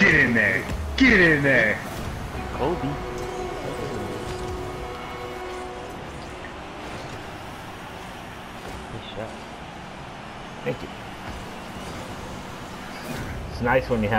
Get in there. Get in there. Kobe. Good shot. Thank you. It's nice when you have